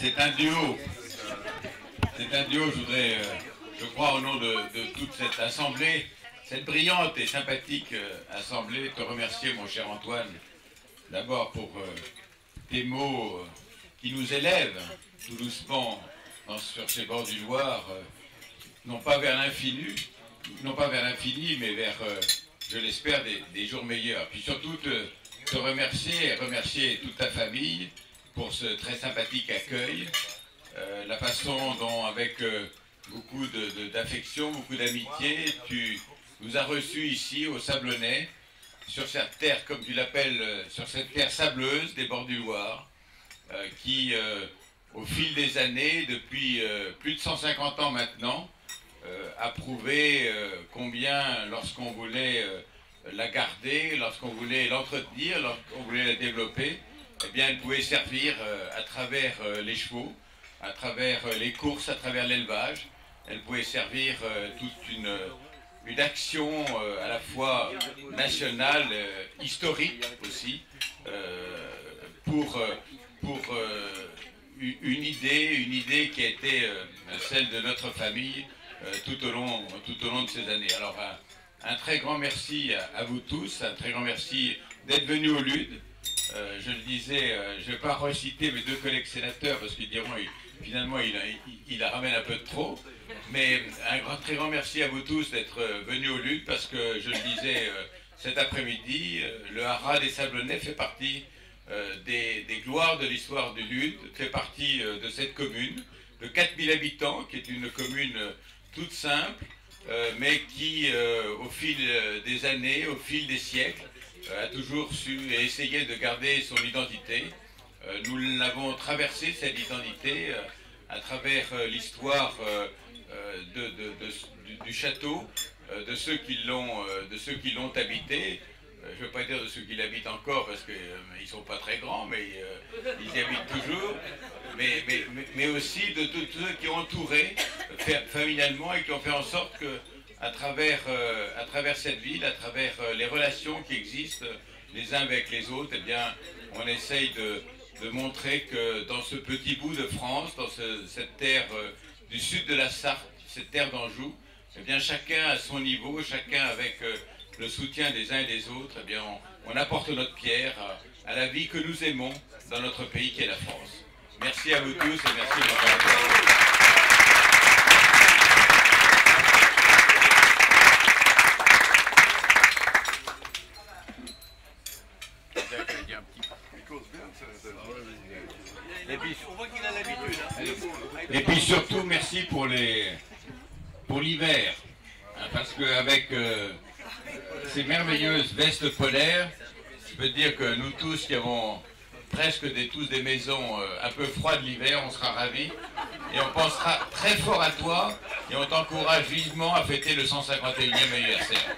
c'est un duo. C'est un duo, je voudrais, euh, je crois, au nom de, toute cette assemblée, cette brillante et sympathique euh, assemblée, te remercier, mon cher Antoine, d'abord pour euh, tes mots qui nous élèvent tout doucement sur ces bords du Loir, non pas vers l'infini, non pas vers l'infini, mais vers, je l'espère, des, jours meilleurs. Puis surtout te, te remercier et remercier toute ta famille, pour ce très sympathique accueil, euh, la façon dont, avec euh, beaucoup d'affection, beaucoup d'amitié, tu nous as reçus ici au Sablonnais, sur cette terre, comme tu l'appelles, euh, sur cette terre sableuse des bords du Loir, qui, au fil des années, depuis plus de 150 ans maintenant, a prouvé combien, lorsqu'on voulait la garder, lorsqu'on voulait l'entretenir, lorsqu'on voulait la développer, eh bien, elle pouvait servir euh, à travers euh, les chevaux, à travers euh, les courses, à travers l'élevage. Elle pouvait servir toute une, une action à la fois nationale, historique aussi, pour, pour une idée, une idée qui a été celle de notre famille tout, au long, tout au long de ces années. Alors, un, très grand merci à, vous tous, un très grand merci d'être venus au LUD. Euh, je le disais, euh, je ne vais pas reciter mes deux collègues sénateurs parce qu'ils diront finalement il, la ramène un peu de trop. Mais un grand, très grand merci à vous tous d'être euh, venus au lutte parce que je le disais cet après-midi, le haras des Sablonnais fait partie des, gloires de l'histoire du lutte, fait partie de cette commune de 4000 habitants qui est une commune toute simple mais qui au fil des années, au fil des siècles, euh, a toujours su et essayé de garder son identité. Euh, nous l'avons traversé, cette identité, euh, à travers l'histoire du, château, de ceux qui l'ont habité. je ne veux pas dire de ceux qui l'habitent encore parce qu'ils ne sont pas très grands, mais ils y habitent toujours. Mais, mais, aussi de tous ceux qui ont entouré familialement et qui ont fait en sorte que à travers, euh, à travers cette ville, à travers euh, les relations qui existent les uns avec les autres, eh bien, on essaye de, montrer que dans ce petit bout de France, dans cette terre euh, du sud de la Sarthe, cette terre d'Anjou, eh bien, chacun à son niveau, chacun avec le soutien des uns et des autres, eh bien, on, apporte notre pierre à, la vie que nous aimons dans notre pays qui est la France. Merci à vous tous et merci de votre. Et puis surtout, merci pour les pour l'hiver, hein, parce qu'avec euh, ces merveilleuses vestes polaires, je peux dire que nous tous qui avons presque tous des maisons euh, un peu froides l'hiver, on sera ravis et on pensera très fort à toi et on t'encourage vivement à fêter le 151e anniversaire.